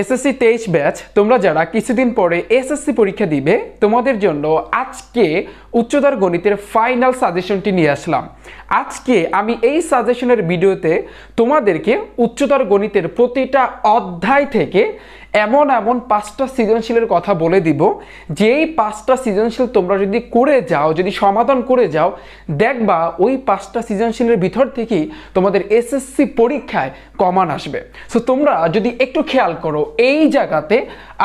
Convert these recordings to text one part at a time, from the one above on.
SSC তেইশ batch, তোমরা যারা কিছুদিন পরে এসএসসি পরীক্ষা দিবে, তোমাদের জন্য আজকে উচ্চতর গণিতের ফাইনাল সাজেশনটি নিয়ে আসলাম। আজকে আমি এই সাজেশনের ভিডিওতে তোমাদেরকে উচ্চতর গণিতের প্রতিটা অধ্যায় থেকে এমন এমন পাঁচটা সৃজনশীলের কথা বলে দিব, যেই পাঁচটা সৃজনশীল তোমরা যদি করে যাও, যদি সমাধান করে যাও, দেখবা ওই পাঁচটা সৃজনশীলের ভিতর থেকেই তোমাদের এসএসসি পরীক্ষায় কমান আসবে। সো তোমরা যদি একটু খেয়াল করো, এই জায়গাতে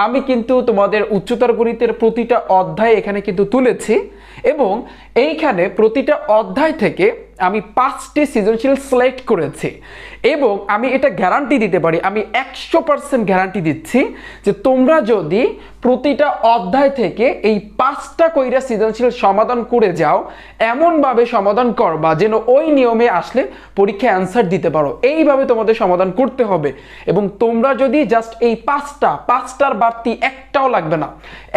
আমি কিন্তু তোমাদের উচ্চতর গণিতের প্রতিটা অধ্যায় এখানে কিন্তু তুলেছি এবং এইখানে প্রতিটা অধ্যায় থেকে আমি পাঁচটি সৃজনশীল সিলেক্ট করেছি এবং আমি এটা গ্যারান্টি দিতে পারি, আমি একশো পার্সেন্ট গ্যারান্টি দিচ্ছি যে তোমরা যদি প্রতিটা অধ্যায় থেকে এই পাঁচটা কইরা সৃজনশীল সমাধান করে যাও, এমনভাবে সমাধান করবা যেন ওই নিয়মে আসলে পরীক্ষায় অ্যান্সার দিতে পারো। এইভাবে তোমাদের সমাধান করতে হবে এবং তোমরা যদি জাস্ট এই পাঁচটা, পাঁচটার বাড়তি একটাও লাগবে না,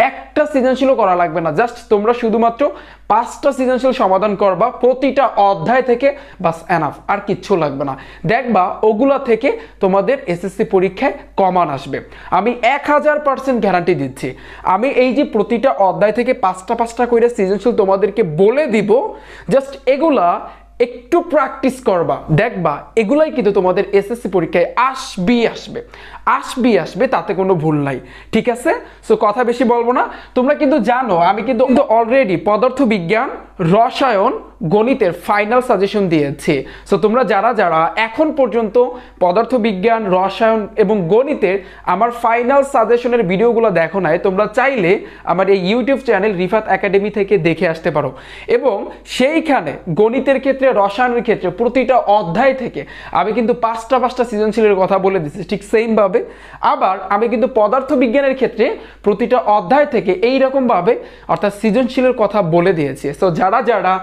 একটা সৃজনশীলও করা লাগবে না জাস্ট তোমরা শুধুমাত্র পাঁচটা সৃজনশীল সমাধান করবা, প্রতিটা অধ্যায় থেকে, বাস এনাফ আর কিচ্ছু লাগবে না। দেখবা, ওগুলা থেকে তোমাদের এসএসসি পরীক্ষায় কমান আসবে। আমি এক হাজার পার্সেন্ট গ্যারান্টি দিচ্ছি। আমি এই যে প্রতিটা অধ্যায় থেকে পাঁচটা পাঁচটা করে সৃজনশীল তোমাদেরকে বলে দিব জাস্ট এগুলা একটু প্র্যাকটিস করবা। দেখবা, এগুলাই কিন্তু তোমাদের এসএসসি পরীক্ষায় আসবি আসবে। আসবি আসবে, তাতে কোনো ভুল নাই। ঠিক আছে? সো কথা বেশি বলব না। তোমরা কিন্তু জানো, আমি কিন্তু অলরেডি পদার্থবিজ্ঞান, রসায়ন গণিতের ফাইনাল সাজেশন দিয়েছি। সো তোমরা যারা যারা এখন পর্যন্ত পদার্থবিজ্ঞান, রসায়ন এবং গণিতের আমার ফাইনাল সাজেশনের ভিডিওগুলো দেখো নাই, তোমরা চাইলে আমার এই ইউটিউব চ্যানেল রিফাত একাডেমি থেকে দেখে আসতে পারো। এবং সেইখানে গণিতের ক্ষেত্রে, রসায়নের ক্ষেত্রে প্রতিটা অধ্যায় থেকে আমি কিন্তু পাঁচটা পাঁচটা সৃজনশীলের কথা বলে দিচ্ছি ঠিক সেমভাবে আবার আমি কিন্তু পদার্থবিজ্ঞানের ক্ষেত্রে প্রতিটা অধ্যায় থেকে এই রকমভাবে অর্থাৎ সৃজনশীলের কথা বলে দিয়েছি। সো যারা যারা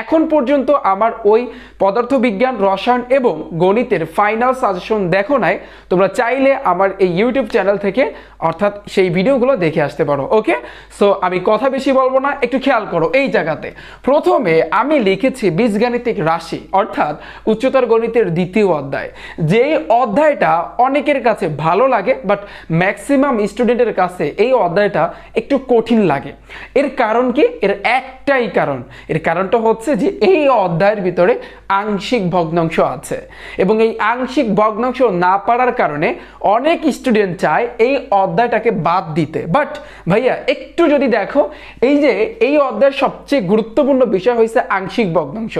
এখন পর্যন্ত আমার ওই পদার্থবিজ্ঞান, রসায়ন এবং গণিতের ফাইনাল সাজেশন দেখো নাই, তোমরা চাইলে আমার এই ইউটিউব চ্যানেল থেকে, অর্থাৎ সেই ভিডিওগুলো দেখে আসতে পারো ওকে সো আমি কথা বেশি বলব না, একটু খেয়াল করো এই জায়গাতে। প্রথমে আমি লিখেছি বীজগাণিতিক রাশি, অর্থাৎ উচ্চতর গণিতের দ্বিতীয় অধ্যায়। যেই অধ্যায়টা অনেকের কাছে ভালো লাগে বাট ম্যাক্সিমাম স্টুডেন্টের কাছে এই অধ্যায়টা একটু কঠিন লাগে। এর কারণ কি? এর একটাই কারণ। এর কারণটা হচ্ছে যে এই অধ্যায়ের ভিতরে আংশিক ভগ্নাংশ আছে। এবং এই আংশিক ভগ্নাংশ না পারার কারণে অনেক স্টুডেন্ট চায় এই অধ্যায়টাকে বাদ দিতে। বাট ভাইয়া, একটু যদি দেখো, এই যে এই অধ্যায়ের সবচেয়ে গুরুত্বপূর্ণ বিষয় হয়েছে আংশিক ভগ্নাংশ।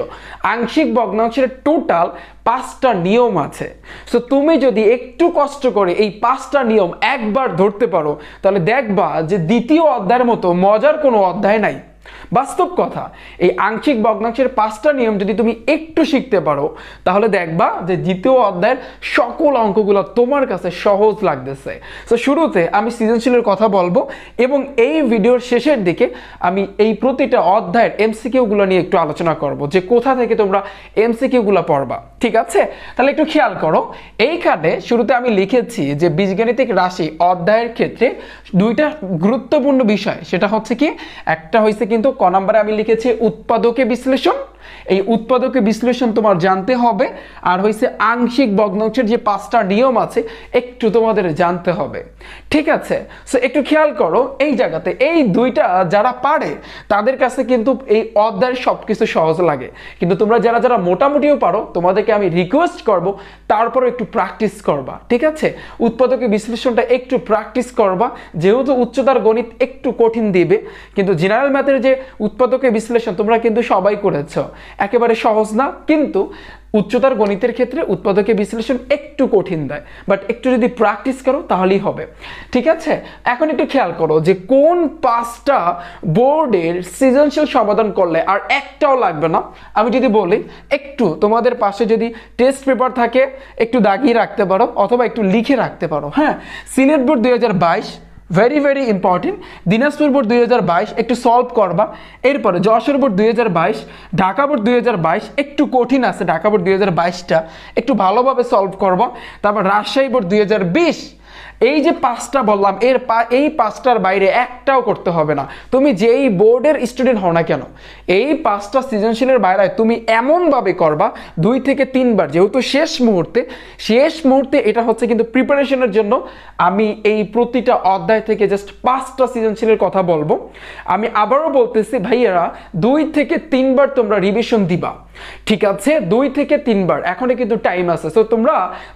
আংশিক ভগ্নাংশের টোটাল পাঁচটা নিয়ম আছে। সো তুমি যদি একটু কষ্ট করে এই পাঁচটা নিয়ম একবার ধরতে পারো, তাহলে দেখবা যে দ্বিতীয় অধ্যায়ের মতো মজার কোনো অধ্যায় নাই। বাস্তব কথা, এই আংশিক ভগ্নাংশের পাঁচটা নিয়ম যদি তুমি একটু শিখতে পারো, তাহলে দেখবা যে দ্বিতীয় অধ্যায়ের সকল অঙ্কগুলো তোমার কাছে সহজ লাগতেছে। তো শুরুতে আমি সৃজনশীলের কথা বলব এবং এই ভিডিওর শেষের দিকে আমি এই প্রতিটা অধ্যায়ের এমসিকিউগুলো নিয়ে একটু আলোচনা করব, যে কোথা থেকে তোমরা এমসিকিউগুলো পড়বা। ঠিক আছে? তাহলে একটু খেয়াল করো। এইখানে শুরুতে আমি লিখেছি যে বীজগাণিতিক রাশি অধ্যায়ের ক্ষেত্রে দুইটা গুরুত্বপূর্ণ বিষয়। সেটা হচ্ছে কি, একটা হয়েছে কিন্তু ক নাম্বারে আমি লিখেছি উৎপাদকে বিশ্লেষণ এই উৎপাদকে বিশ্লেষণ তোমার জানতে হবে, আর হয়েছে আংশিক ভগ্নাংশের যে পাঁচটা নিয়ম আছে, একটু তোমাদের জানতে হবে। ঠিক আছে? সো একটু খেয়াল করো, এই জায়গাতে এই দুইটা যারা পারে, তাদের কাছে কিন্তু এই অধ্যায়ের সব কিছু সহজ লাগে। কিন্তু তোমরা যারা যারা মোটামুটিও পারো, তোমাদেরকে আমি রিকোয়েস্ট করব তারপরে একটু প্র্যাকটিস করবা। ঠিক আছে? উৎপাদকে বিশ্লেষণটা একটু প্র্যাকটিস করবা, যেহেতু উচ্চতার গণিত একটু কঠিন দিবে, কিন্তু জেনারেল ম্যাথের যে উৎপাদকে বিশ্লেষণ, তোমরা কিন্তু সবাই করেছ। একেবারে সহজ না, কিন্তু উচ্চতার গণিতের ক্ষেত্রে উৎপাদকে বিশ্লেষণ একটু কঠিন দেয়। বাট একটু যদি প্র্যাকটিস করো, তাহলেই হবে। ঠিক আছে? এখন একটু খেয়াল করো যে কোন পাঁচটা বোর্ডের সৃজনশীল সমাধান করলে, আর একটাও লাগবে না। আমি যদি বলি, একটু তোমাদের পাশে যদি টেস্ট পেপার থাকে, একটু দাগিয়ে রাখতে পারো, অথবা একটু লিখে রাখতে পারো হ্যাঁ? সিলেট বোর্ড দুই হাজার বাইশ very very important Dinajpur board দুই হাজার বাইশ, একটু সলভ করবা। এরপরে যশোর বোর্ড দুই হাজার বাইশ ঢাকা বোর্ড দুই হাজার বাইশ, একটু কঠিন আছে ঢাকা বোর্ড দুই একটু ভালোভাবে সলভ করবা। তারপর রাজশাহী বোর্ড দুই হাজার বিশ এই যে পাঁচটা বললাম, এর পা, এই পাঁচটার বাইরে একটাও করতে হবে না। তুমি যেই বোর্ডের স্টুডেন্ট হও না কেন, এই পাঁচটা সৃজনশীলের বাইরে তুমি এমনভাবে করবা, দুই থেকে তিনবার, যেহেতু শেষ মুহূর্তে শেষ মুহূর্তে এটা হচ্ছে কিন্তু প্রিপারেশনের জন্য আমি এই প্রতিটা অধ্যায় থেকে জাস্ট পাঁচটা সৃজনশীলের কথা বলব। আমি আবারও বলতেছি, ভাইয়েরা, দুই থেকে তিনবার তোমরা রিভিশন দিবা। ঠিক আছে? দুই থেকে তিনবার। এখনও কিন্তু টাইম আছে। সো তোমরা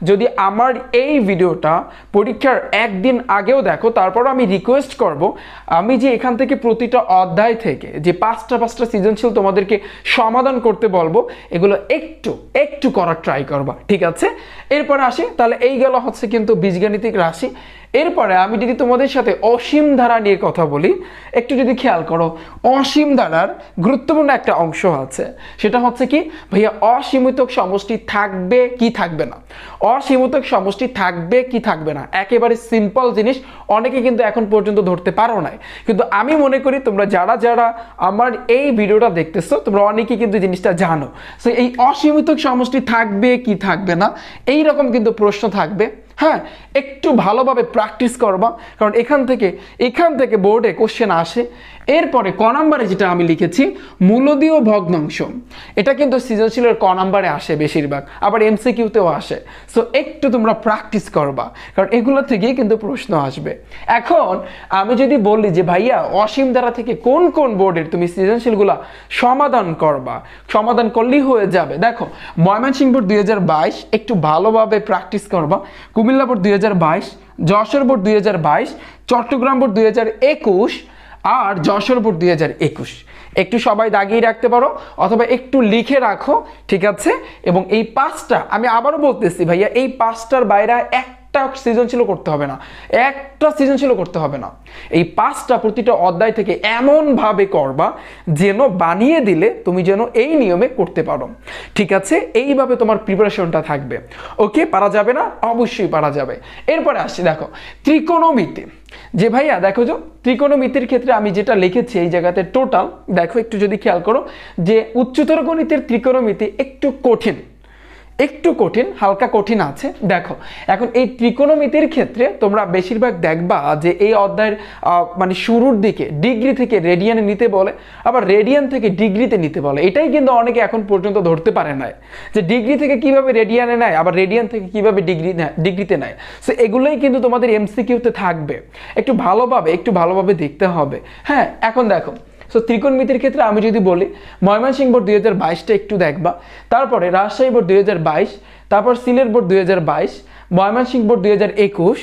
যদি আমার এই ভিডিওটা পরীক্ষার একদিন আগেও দেখো তারপর আমি রিকোয়েস্ট করব, আমি যে এখান থেকে প্রতিটা অধ্যায় থেকে যে পাঁচটা পাঁচটা সৃজনশীল তোমাদেরকে সমাধান করতে বলব, এগুলো একটু একটু করার ট্রাই করবা। ঠিক আছে? এরপরে আসি। তাহলে এই গেল হচ্ছে কিন্তু বীজগাণিতিক রাশি। এরপরে আমি যদি তোমাদের সাথে অসীম ধারা নিয়ে কথা বলি, একটু যদি খেয়াল করো, অসীম ধারার গুরুত্বপূর্ণ একটা অংশ আছে। সেটা হচ্ছে কি, ভাইয়া অসীমিত সমষ্টি থাকবে কি থাকবে না? অসীমিত সমষ্টি থাকবে কি থাকবে না? একেবারে সিম্পল জিনিস, অনেকে কিন্তু এখন পর্যন্ত ধরতে পারো নাই। কিন্তু আমি মনে করি তোমরা যারা যারা আমার এই ভিডিওটা দেখতেছো, তোমরা অনেকেই কিন্তু জিনিসটা জানো। সো এই অসীমিত সমষ্টি থাকবে কি থাকবে না এই রকম কিন্তু প্রশ্ন থাকবে। হ্যাঁ একটু ভালোভাবে প্র্যাকটিস করবা। কারণ এখান থেকে এখান থেকে বোর্ডে কোশ্চেন আসে। এরপরে ক নাম্বারে যেটা আমি লিখেছি, মূলদীয় ভগ্নাংশ। এটা কিন্তু সৃজনশীলের ক নাম্বারে আসে বেশিরভাগ, আবার এমসিকিউতেও আসে। সো একটু তোমরা প্র্যাকটিস করবা, কারণ এগুলো থেকেই কিন্তু প্রশ্ন আসবে। এখন, আমি যদি বলি যে, ভাইয়া, অসীম দ্বারা থেকে কোন কোন বোর্ডের তুমি সৃজনশীলগুলা সমাধান করবা? সমাধান করলেই হয়ে যাবে। দেখো, ময়মনসিংহ বোর্ড দুই হাজার বাইশ, একটু ভালোভাবে প্র্যাকটিস করবা। কুমিল্লা বোর্ড দুই যশোর বোর্ড দুই চট্টগ্রাম বোর্ড দুই হাজার একুশ আর যশোর বোর্ড দুই একটু সবাই দাগিয়ে রাখতে পারো অথবা একটু লিখে রাখো, ঠিক আছে? এবং এই পাঁচটা আমি আবারও বলতেছি ভাইয়া, এই পাঁচটার বাইরে একটা সৃজনশীল করতে হবে না, একটা সৃজনশীল করতে হবে না। এই পাঁচটা প্রতিটা অধ্যায় থেকে এমনভাবে করবা যেন বানিয়ে দিলে তুমি যেন এই নিয়মে করতে পারো। ঠিক আছে? এইভাবে তোমার প্রিপারেশনটা থাকবে। ওকে? পারা যাবে না? অবশ্যই পারা যাবে। এরপরে আসছি, দেখো, ত্রিকোণমিতি। যে ভাইয়া, দেখো যে ত্রিকোণমিতির ক্ষেত্রে আমি যেটা লিখেছি এই জায়গাতে টোটাল দেখো একটু যদি খেয়াল করো, যে উচ্চতর গণিতের ত্রিকোণমিতি একটু কঠিন। একটু কঠিন, হালকা কঠিন আছে। দেখো, এখন এই ত্রিকোণমিতির ক্ষেত্রে তোমরা বেশিরভাগ দেখবা যে এই অধ্যায়ের মানে শুরুর দিকে ডিগ্রি থেকে রেডিয়ানে নিতে বলে, আবার রেডিয়ান থেকে ডিগ্রিতে নিতে বলে। এটাই কিন্তু অনেকে এখন পর্যন্ত ধরতে পারে না যে ডিগ্রি থেকে কীভাবে রেডিয়ানে নেয়, আবার রেডিয়ান থেকে কীভাবে ডিগ্রি ডিগ্রিতে নেয়। সো এগুলোই কিন্তু তোমাদের এমসিকিউতে থাকবে। একটু ভালোভাবে একটু ভালোভাবে দেখতে হবে। হ্যাঁ এখন দেখো সো ত্রিকোণমিতির ক্ষেত্রে আমি যদি বলি, ময়মনসিংহ বোর্ড দুই হাজার বাইশটা একটু দেখবা। তারপরে রাজশাহী বোর্ড দুই হাজার বাইশ, তারপর সিলেট বোর্ড দুই হাজার বাইশ, ময়মনসিংহ বোর্ড দুই হাজার একুশ,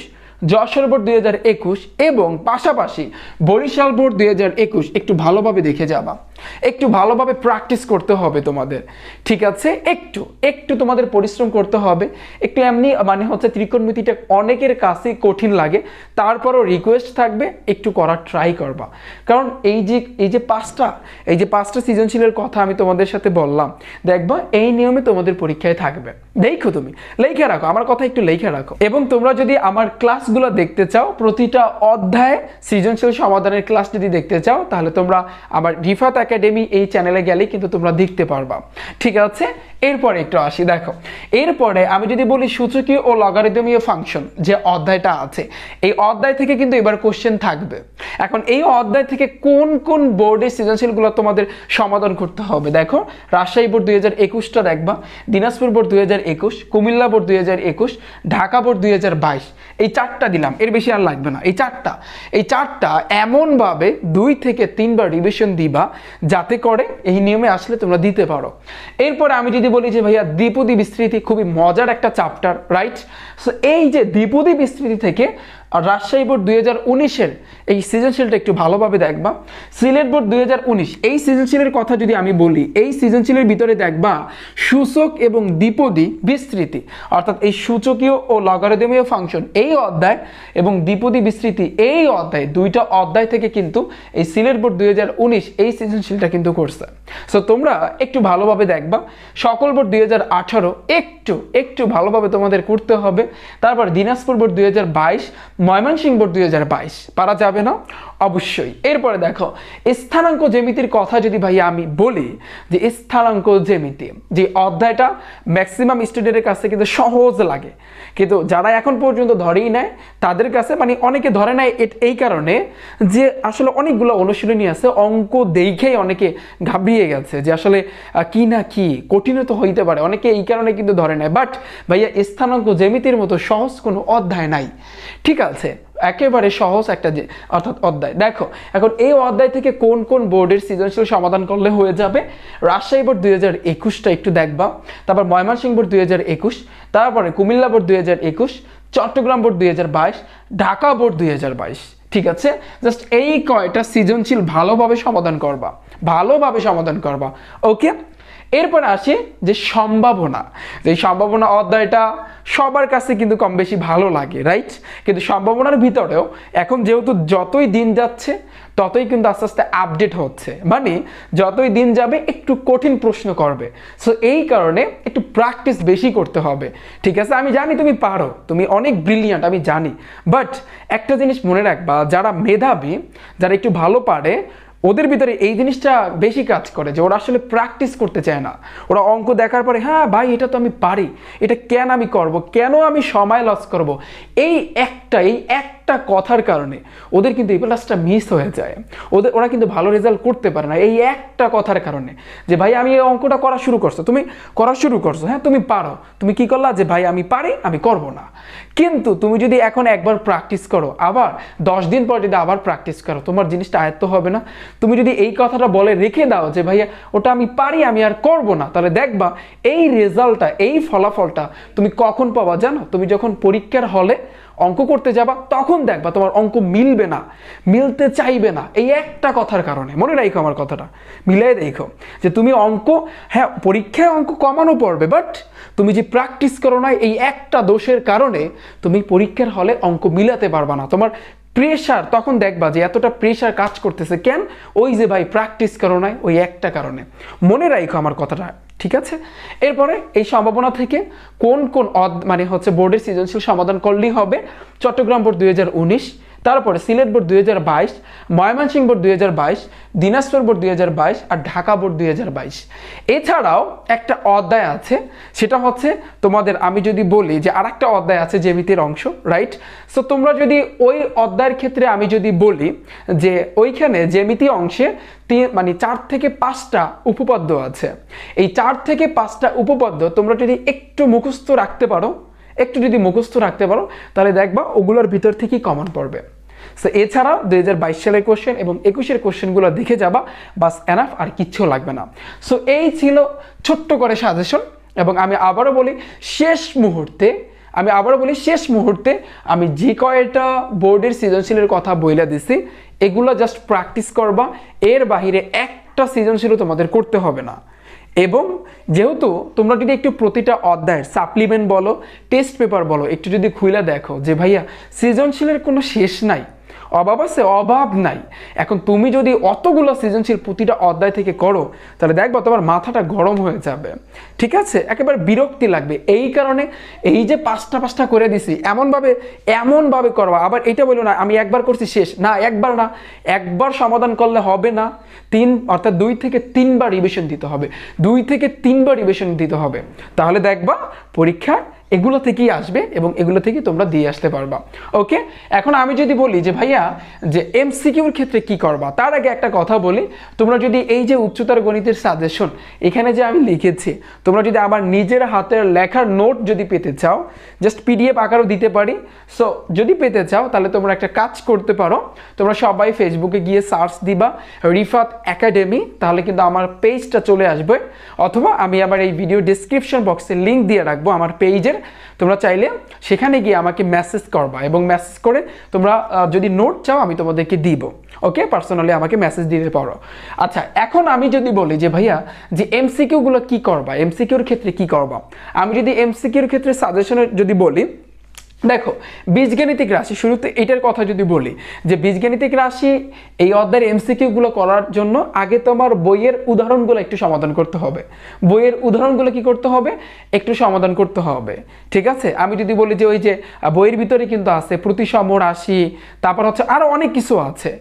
যশোর বোর্ড দুই হাজার একুশ এবং পাশাপাশি বরিশাল বোর্ড দুই হাজার একুশ। একটু ভালোভাবে দেখে যাবা। একটু ভালোভাবে প্র্যাকটিস করতে হবে তোমাদের। ঠিক আছে? একটু একটু তোমাদের পরিশ্রম করতে হবে। একটু এমনি মানে হচ্ছে ত্রিকোণমিতিটা অনেকের কাছে কঠিন লাগে। তারপরও রিকোয়েস্ট থাকবে, একটু করার ট্রাই করবা। কারণ এই যে এই যে পাঁচটা, এই যে পাঁচটা সৃজনশীলের কথা আমি তোমাদের সাথে বললাম, দেখবা এই নিয়মে তোমাদের পরীক্ষায় থাকবে। দেখো তুমি। লেখা রাখো, আমার কথা একটু লেখা রাখো। এবং তোমরা যদি আমার ক্লাসগুলো দেখতে চাও, প্রতিটা অধ্যায় সৃজনশীল সমাধানের ক্লাস যদি দেখতে চাও, তাহলে তোমরা আমার রিফাত একাডেমি এই চ্যানেলে গেলেই কিন্তু তোমরা দেখতে পারবা। ঠিক আছে? এরপরে একটু আসি, দেখো। এরপরে আমি যদি বলি সূচকীয় ও লগারিদমীয় ফাংশন যে অধ্যায়টা আছে, এই অধ্যায় থেকে কিন্তু এবার কোশ্চেন থাকবে। এখন এই অধ্যায় থেকে কোন কোন বোর্ডের সৃজনশীলগুলো তোমাদের সমাধান করতে হবে? দেখো, রাজশাহী বোর্ড দুই হাজার একুশটা দেখবা, দিনাজপুর বোর্ড দুই হাজার একুশ, কুমিল্লা বোর্ড দুই হাজার একুশ, ঢাকা বোর্ড দুই হাজার বাইশ। এই চারটা দিলাম, এর বেশি আর লাগবে না। এই চারটা এই চারটা এমনভাবে দুই থেকে তিনবার রিভিশন দিবা যাতে করে এই নিয়মে আসলে তোমরা দিতে পারো। এরপরে আমি যদি বলি যে, ভাইয়া, দ্বিপদী বিস্তৃতি খুবই মজার একটা চ্যাপ্টার রাইট সো এই যে দ্বিপদী বিস্তৃতি থেকে আর রাজশাহী বোর্ড দুই হাজার উনিশের এই সৃজনশীলটা একটু ভালোভাবে দেখবা। সিলেট বোর্ড দুই হাজার উনিশ, এই সৃজনশীলের কথা যদি আমি বলি, এই সৃজনশীলের ভিতরে দেখবা সূচক এবং দ্বিপদী বিস্তৃতি, অর্থাৎ এই সূচকীয় ও লগারিদমীয় ফাংশন এই অধ্যায় এবং দ্বিপদী বিস্তৃতি এই অধ্যায়, দুইটা অধ্যায় থেকে কিন্তু এই সিলেট বোর্ড দুই হাজার উনিশ এই সৃজনশীলটা কিন্তু করছে। সো তোমরা একটু ভালোভাবে দেখবা, সকল বোর্ড দুই হাজার আঠারো একটু একটু ভালোভাবে তোমাদের করতে হবে। তারপর দিনাজপুর বোর্ড দুই হাজার বাইশ ময়মনসিংহ দুই হাজার বাইশ পারা যাবে না? অবশ্যই। এরপরে দেখো, স্থানাঙ্ক জ্যামিতির কথা যদি ভাই আমি বলি, যে স্থানাঙ্ক জ্যামিতি, যে অধ্যায়টা ম্যাক্সিমাম স্টুডেন্টের কাছে কিন্তু সহজ লাগে। কিন্তু যারা এখন পর্যন্ত ধরেই নেয়, তাদের কাছে মানে অনেকে ধরে নেয় এই কারণে যে আসলে অনেকগুলো অনুশীলনী আছে, অঙ্ক দেখেই অনেকে ঘাবড়িয়ে গেছে যে আসলে কি না কি, কঠিনও তো হইতে পারে। অনেকে এই কারণে কিন্তু ধরে নেয়। বাট ভাইয়া, স্থানাঙ্ক জ্যামিতির মতো সহজ কোনো অধ্যায় নাই। ঠিক আছে? একেবারে সহজ একটা অর্থাৎ অধ্যায়। দেখো, এখন এই অধ্যায় থেকে কোন কোন বোর্ডের সৃজনশীল সমাধান করলে হয়ে যাবে? রাজশাহী বোর্ড দুই হাজার একুশটা একটু দেখবা। তারপর ময়মনসিংহ বোর্ড দুই একুশ। তারপরে কুমিল্লা বোর্ড দুই একুশ। চট্টগ্রাম বোর্ড দুই হাজার বাইশ। ঢাকা বোর্ড দুই হাজার বাইশ। ঠিক আছে? জাস্ট এই কয়টা সৃজনশীল ভালোভাবে সমাধান করবা। ভালোভাবে সমাধান করবা। ওকে? এরপর আসে যে সম্ভাবনা। যে সম্ভাবনা অধ্যায়টা সবার কাছে কিন্তু কম বেশি ভালো লাগে রাইট কিন্তু সম্ভাবনার ভিতরেও এখন যেহেতু যতই দিন যাচ্ছে, ততই কিন্তু আস্তে আস্তে আপডেট হচ্ছে। মানে যতই দিন যাবে, একটু কঠিন প্রশ্ন করবে। সো এই কারণে একটু প্র্যাকটিস বেশি করতে হবে। ঠিক আছে? আমি জানি তুমি পারো। তুমি অনেক ব্রিলিয়ান্ট আমি জানি। বাট একটা জিনিস মনে রাখবা, যারা মেধাবী, যারা একটু ভালো পারে ওদের ভিতরে এই জিনিসটা বেশি কাজ করে যে ওরা আসলে প্র্যাকটিস করতে চায় না। ওরা অঙ্ক দেখার পরে হ্যাঁ ভাই, এটা তো আমি পারি। এটা কেন আমি করব? কেন আমি সময় লস করব? এই একটা, এই একটা কথার কারণে ওদের কিন্তু এই ক্লাসটা মিস হয়ে যায়। ওদের, ওরা কিন্তু ভালো রেজাল্ট করতে পারে না এই একটা কথার কারণে। যে ভাই, আমি এই অঙ্কটা করা শুরু করছ, তুমি করা শুরু করছ হ্যাঁ তুমি পারো। তুমি কি করলা যে ভাই, আমি পারি, আমি করব না। কিন্তু তুমি যদি এখন একবার প্র্যাকটিস করো, আবার দশ দিন পর যদি আবার প্র্যাকটিস করো, তোমার জিনিসটা আয়ত্ত হবে না। তুমি যদি এই কথাটা বলে রেখে দাও যে ভাইয়া, ওটা আমি পারি, আমি আর করব না, তাহলে দেখবা এই রেজাল্টটা এই ফলাফলটা তুমি কখন পাবা জানো? তুমি যখন পরীক্ষার হলে অঙ্ক করতে যাবা, তখন দেখবা তোমার অঙ্ক মিলবে না, মিলতে চাইবে না। এই একটা কথার কারণে, মনে রাখো আমার কথাটা। মিলাই দেখো যে তুমি অঙ্ক হ্যাঁ পরীক্ষায় অঙ্ক কমানো পড়বে বাট তুমি যে প্র্যাকটিস করো না এই একটা দোষের কারণে তুমি পরীক্ষার হলে অঙ্ক মিলাতে পারবা না। তোমার প্রেশার তখন দেখবা যে এতটা প্রেশার কাজ করতেছে কেন? ওই যে ভাই প্র্যাকটিস করো নাই, ওই একটা কারণে। মনে রাখো আমার কথাটা। ঠিক আছে? এরপরে এই সম্ভাবনা থেকে কোন কোন মানে হচ্ছে বোর্ডের সৃজনশীল সমাধান করলেই হবে? চট্টগ্রাম বোর্ড দুই হাজার উনিশ তারপরে সিলেট বোর্ড দুই হাজার বাইশ, ময়মনসিংহ বোর্ড দুই হাজার বাইশ, দিনাজপুর বোর্ড দুই হাজার বাইশ আর ঢাকা বোর্ড দুই হাজার বাইশ। এছাড়াও একটা অধ্যায় আছে, সেটা হচ্ছে তোমাদের আমি যদি বলি যে আর একটা অধ্যায় আছে জ্যামিতির অংশ রাইট সো তোমরা যদি ওই অধ্যায়ের ক্ষেত্রে আমি যদি বলি যে ওইখানে জ্যামিতি অংশে মানে চার থেকে পাঁচটা উপপাদ্য আছে। এই চার থেকে পাঁচটা উপপাদ্য তোমরা যদি একটু মুখস্থ রাখতে পারো একটু যদি মুখস্থ রাখতে পারো, তাহলে দেখবা ওগুলোর ভিতর থেকেই কমন পড়বে। সো এছাড়াও দুই হাজার বাইশ সালের কোশ্চেন এবং একুশের কোশ্চেনগুলো দেখে যাবা, বাস এনাফ আর কিচ্ছু লাগবে না। সো এই ছিল ছোট্ট করে সাজেশন এবং আমি আবারও বলি, শেষ মুহূর্তে, আমি আবারও বলি, শেষ মুহূর্তে আমি যে কয়টা বোর্ডের সৃজনশীলের কথা বইলা দিছি, এগুলো জাস্ট প্র্যাকটিস করবা। এর বাহিরে একটা সৃজনশীলও তোমাদের করতে হবে না। এবং যেহেতু তোমরা যদি একটু প্রতিটা অধ্যায়ের সাপ্লিমেন্ট বলো টেস্ট পেপার বলো, একটু যদি খুইলা দেখো যে ভাইয়া সৃজনশীলের কোনো শেষ নাই অভাব আছে, অভাব নাই। এখন তুমি যদি অতগুলো সৃজনশীল প্রতিটা অধ্যায় থেকে করো, তাহলে দেখবা তোমার মাথাটা গরম হয়ে যাবে। ঠিক আছে? একেবারে বিরক্তি লাগবে। এই কারণে এই যে পাঁচটা পাঁচটা করে দিছি, এমনভাবে এমনভাবে করবা। আবার এটা বলো না, আমি একবার করছি, শেষ। না, একবার না। একবার সমাধান করলে হবে না। তিন, অর্থাৎ দুই থেকে তিনবার রিভিশন দিতে হবে। দুই থেকে তিনবার রিভিশন দিতে হবে। তাহলে দেখবা পরীক্ষা এগুলো থেকেই আসবে এবং এগুলো থেকেই তোমরা দিয়ে আসতে পারবা। ওকে এখন আমি যদি বলি যে, ভাইয়া, যে এমসিকিউর ক্ষেত্রে কি করবা? তার আগে একটা কথা বলি। তোমরা যদি এই যে উচ্চতর গণিতের সাজেশন এখানে যে আমি লিখেছি, তোমরা যদি আমার নিজের হাতের লেখার নোট যদি পেতে চাও জাস্ট পিডিএফ আকারও দিতে পারি। সো যদি পেতে চাও, তাহলে তোমরা একটা কাজ করতে পারো। তোমরা সবাই ফেসবুকে গিয়ে সার্চ দিবা, রিফাত একাডেমি তাহলে কিন্তু আমার পেজটা চলে আসবে। অথবা আমি আমার এই ভিডিও ডিসক্রিপশন বক্সে লিঙ্ক দিয়ে রাখব আমার পেজের তোমরা চাইলে সেখানে গিয়ে আমাকে মেসেজ করবা এবং মেসেজ করে তোমরা যদি নোট চাও আমি তোমাদেরকে দিব। ওকে পার্সোনালি আমাকে মেসেজ দিতে পারো। আচ্ছা এখন আমি যদি বলি যে, ভাইয়া, যে এমসিকিউগুলো কি করবা? এমসিকিউর ক্ষেত্রে কি করবা? আমি যদি এমসিকিউর ক্ষেত্রে সাজেশনের যদি বলি দেখো, বীজগাণিতিক রাশি, শুরুতে এটার কথা যদি বলি, যে বীজগাণিতিক রাশি এই অধ্যায়ের এমসিকিউগুলো করার জন্য আগে তোমার বইয়ের উদাহরণগুলো একটু সমাধান করতে হবে। বইয়ের উদাহরণগুলো কি করতে হবে? একটু সমাধান করতে হবে, ঠিক আছে? আমি যদি বলি যে ওই যে বইয়ের ভিতরে কিন্তু আছে প্রতিসম রাশি, তারপর হচ্ছে আরও অনেক কিছু আছে।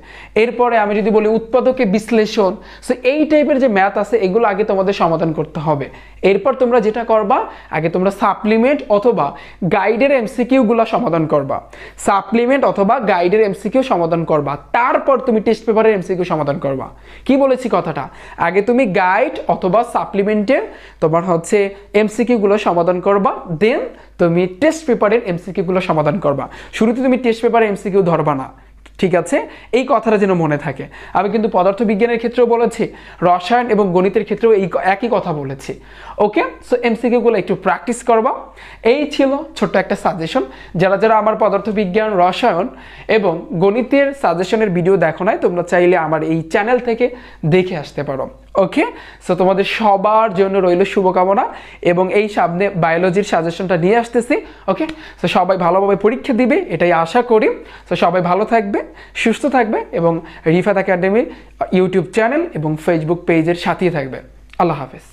এরপরে আমি যদি বলি উৎপাদকে বিশ্লেষণ সো এই টাইপের যে ম্যাথ আছে, এগুলো আগে তোমাদের সমাধান করতে হবে। এরপর তোমরা যেটা করবা, আগে তোমরা সাপ্লিমেন্ট অথবা গাইডের এমসিকিউ গুলো সমাধান করবা। সাপ্লিমেন্ট অথবা গাইডের এমসিকিউ সমাধান করবা। তারপর তুমি টেস্ট পেপারের এমসিকিউ সমাধান করবা। কি বলেছি কথাটা? আগে তুমি গাইড অথবা সাপ্লিমেন্টের তোমার হচ্ছে এমসিকিউ গুলো সমাধান করবা দেন তুমি টেস্ট পেপারের এমসিকিউ গুলো সমাধান করবা। শুরুতে তুমি টেস্ট পেপারের এমসিকিউ ধরবা না। ঠিক আছে? এই কথাটা যেন মনে থাকে। আমি কিন্তু পদার্থবিজ্ঞানের ক্ষেত্রেও বলেছি, রসায়ন এবং গণিতের ক্ষেত্রেও এই একই কথা বলেছি। ওকে সো এমসিকিউগুলো একটু প্র্যাকটিস করবা। এই ছিল ছোট্ট একটা সাজেশন যারা যারা আমার পদার্থবিজ্ঞান, রসায়ন এবং গণিতের সাজেশনের ভিডিও দেখো নাই, তোমরা চাইলে আমার এই চ্যানেল থেকে দেখে আসতে পারো। ওকে সো তোমাদের সবার জন্য রইল শুভকামনা এবং এই সামনে বায়োলজির সাজেশনটা নিয়ে আসতেছি ওকে সো সবাই ভালোভাবে পরীক্ষা দিবে, এটাই আশা করি। সো সবাই ভালো থাকবে, সুস্থ থাকবে এবং রিফাত একাডেমির ইউটিউব চ্যানেল এবং ফেসবুক পেজের সাথেই থাকবে। আল্লাহ হাফেজ।